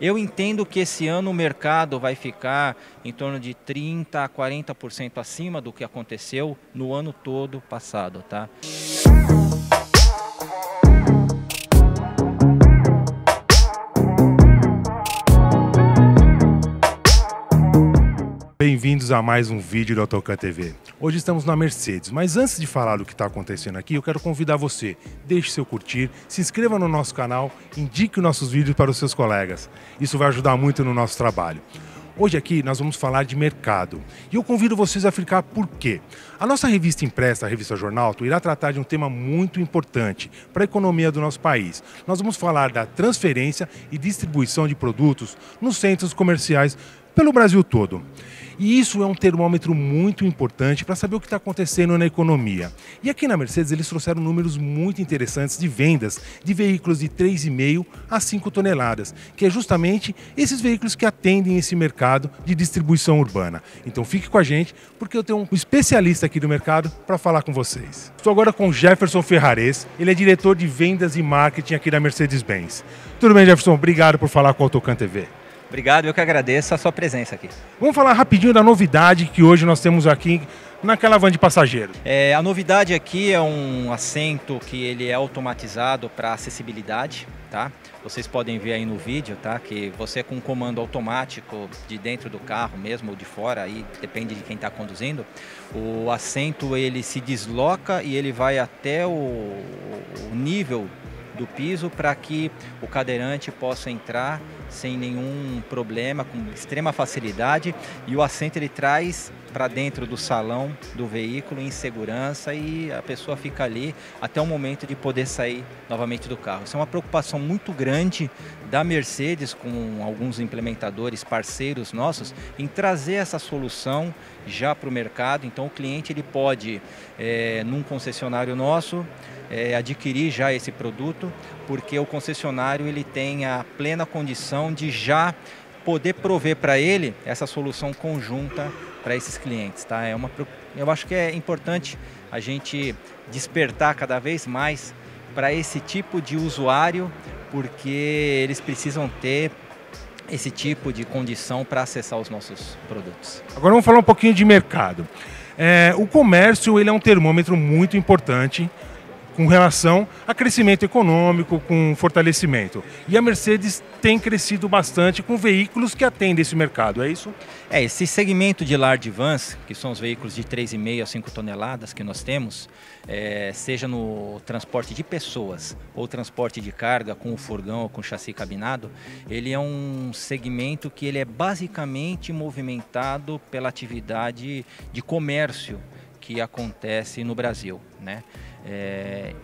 Eu entendo que esse ano o mercado vai ficar em torno de 30 a 40% acima do que aconteceu no ano todo passado, tá? Bem-vindos a mais um vídeo do Autocan TV. Hoje estamos na Mercedes, mas antes de falar do que está acontecendo aqui, eu quero convidar você. Deixe seu curtir, se inscreva no nosso canal, indique os nossos vídeos para os seus colegas. Isso vai ajudar muito no nosso trabalho. Hoje aqui nós vamos falar de mercado. E eu convido vocês a ficar por quê? A nossa revista impressa, a revista Jornalto, irá tratar de um tema muito importante para a economia do nosso país. Nós vamos falar da transferência e distribuição de produtos nos centros comerciais pelo Brasil todo. E isso é um termômetro muito importante para saber o que está acontecendo na economia. E aqui na Mercedes eles trouxeram números muito interessantes de vendas de veículos de 3,5 a 5 toneladas, que é justamente esses veículos que atendem esse mercado de distribuição urbana. Então fique com a gente, porque eu tenho um especialista aqui do mercado para falar com vocês. Estou agora com Jefferson Ferrares, ele é diretor de vendas e marketing aqui da Mercedes-Benz. Tudo bem, Jefferson? Obrigado por falar com a Autocan TV. Obrigado, eu que agradeço a sua presença aqui. Vamos falar rapidinho da novidade que hoje nós temos aqui naquela van de passageiro. É, a novidade aqui é um assento que ele é automatizado para acessibilidade, tá? Vocês podem ver aí no vídeo, tá? Que você com um comando automático de dentro do carro mesmo ou de fora, aí depende de quem está conduzindo, o assento ele se desloca e ele vai até o, o nível do piso para que o cadeirante possa entrar sem nenhum problema, com extrema facilidade. E o assento ele traz para dentro do salão do veículo em segurança e a pessoa fica ali até o momento de poder sair novamente do carro. Isso é uma preocupação muito grande da Mercedes com alguns implementadores parceiros nossos em trazer essa solução já para o mercado. Então o cliente ele pode, é, num concessionário nosso, é, adquirir já esse produto, porque o concessionário ele tem a plena condição de já poder prover para ele essa solução conjunta para esses clientes. Tá? É uma, eu acho que é importante a gente despertar cada vez mais para esse tipo de usuário, porque eles precisam ter esse tipo de condição para acessar os nossos produtos. Agora vamos falar um pouquinho de mercado. É, o comércio ele é um termômetro muito importante com relação a crescimento econômico, com fortalecimento. E a Mercedes tem crescido bastante com veículos que atendem esse mercado, é isso? É, esse segmento de large vans, que são os veículos de 3,5 a 5 toneladas que nós temos, é, seja no transporte de pessoas ou transporte de carga com o furgão ou com chassi cabinado, ele é um segmento que ele é basicamente movimentado pela atividade de comércio que acontece no Brasil, né? É,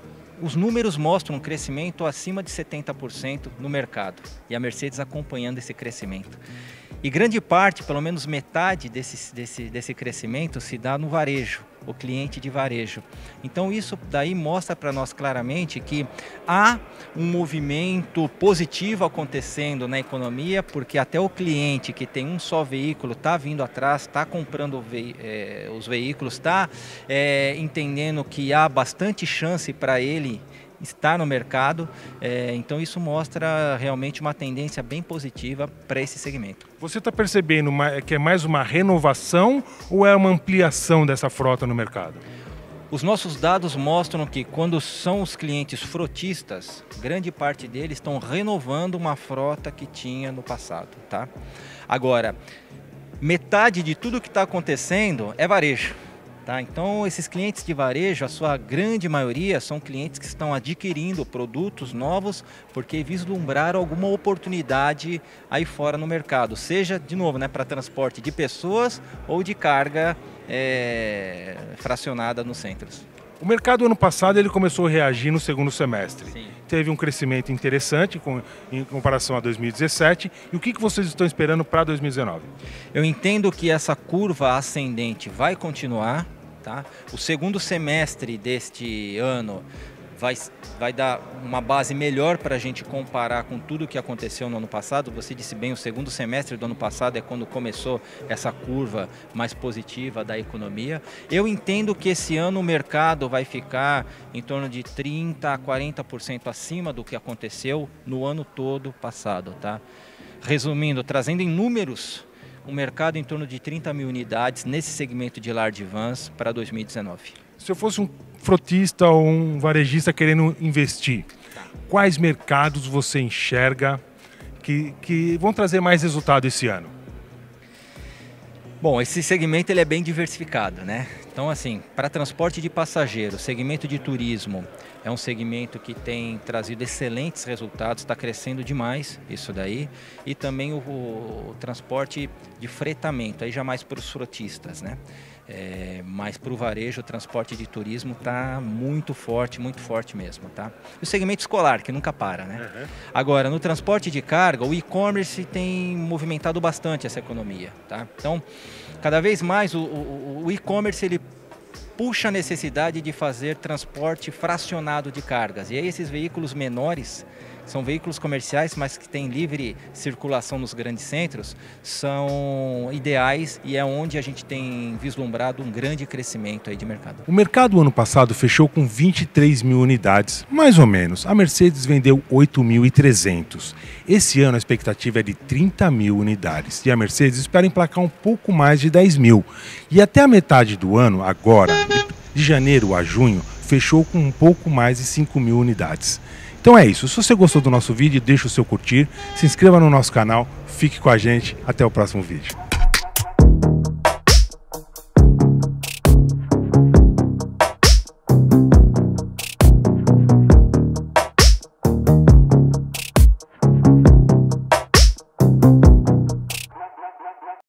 os números mostram um crescimento acima de 70% no mercado e a Mercedes acompanhando esse crescimento. E grande parte, pelo menos metade desse, desse, desse crescimento se dá no varejo o cliente de varejo. Então isso daí mostra para nós claramente que há um movimento positivo acontecendo na economia, porque até o cliente que tem um só veículo está vindo atrás, está comprando ve é, os veículos, está é, entendendo que há bastante chance para ele está no mercado. É, então isso mostra realmente uma tendência bem positiva para esse segmento. Você está percebendo que é mais uma renovação ou é uma ampliação dessa frota no mercado? Os nossos dados mostram que quando são os clientes frotistas, grande parte deles estão renovando uma frota que tinha no passado, tá? Agora, metade de tudo que está acontecendo é varejo. Tá? Então, esses clientes de varejo, a sua grande maioria, são clientes que estão adquirindo produtos novos porque vislumbraram alguma oportunidade aí fora no mercado, seja, de novo, né, para transporte de pessoas ou de carga é, fracionada nos centros. O mercado ano passado ele começou a reagir no segundo semestre. Sim. Teve um crescimento interessante com, em comparação a 2017. E o que, que vocês estão esperando para 2019? Eu entendo que essa curva ascendente vai continuar. Tá? O segundo semestre deste ano vai, vai dar uma base melhor para a gente comparar com tudo o que aconteceu no ano passado. Você disse bem, o segundo semestre do ano passado é quando começou essa curva mais positiva da economia. Eu entendo que esse ano o mercado vai ficar em torno de 30% a 40% acima do que aconteceu no ano todo passado. Tá? resumindo, trazendo em números, um mercado em torno de 30 mil unidades nesse segmento de lar de vans para 2019. Se eu fosse um frotista ou um varejista querendo investir, quais mercados você enxerga que, que vão trazer mais resultado esse ano? Bom, esse segmento ele é bem diversificado, né? Então, assim, para transporte de passageiros, segmento de turismo é um segmento que tem trazido excelentes resultados, está crescendo demais isso daí. E também o, o transporte de fretamento, aí já mais para os frotistas, né? É, mas para o varejo, o transporte de turismo está muito forte, muito forte mesmo, tá? O segmento escolar, que nunca para, né? Uhum. Agora, no transporte de carga, o e-commerce tem movimentado bastante essa economia, tá? Então, cada vez mais o, o, o e-commerce ele puxa a necessidade de fazer transporte fracionado de cargas. E aí esses veículos menores são veículos comerciais, mas que têm livre circulação nos grandes centros, são ideais e é onde a gente tem vislumbrado um grande crescimento aí de mercado. O mercado ano passado fechou com 23 mil unidades, mais ou menos. A Mercedes vendeu 8.300. Esse ano a expectativa é de 30 mil unidades e a Mercedes espera emplacar um pouco mais de 10 mil. E até a metade do ano, agora, de janeiro a junho, fechou com um pouco mais de 5 mil unidades. Então é isso. Se você gostou do nosso vídeo, deixa o seu curtir, se inscreva no nosso canal, fique com a gente. Até o próximo vídeo.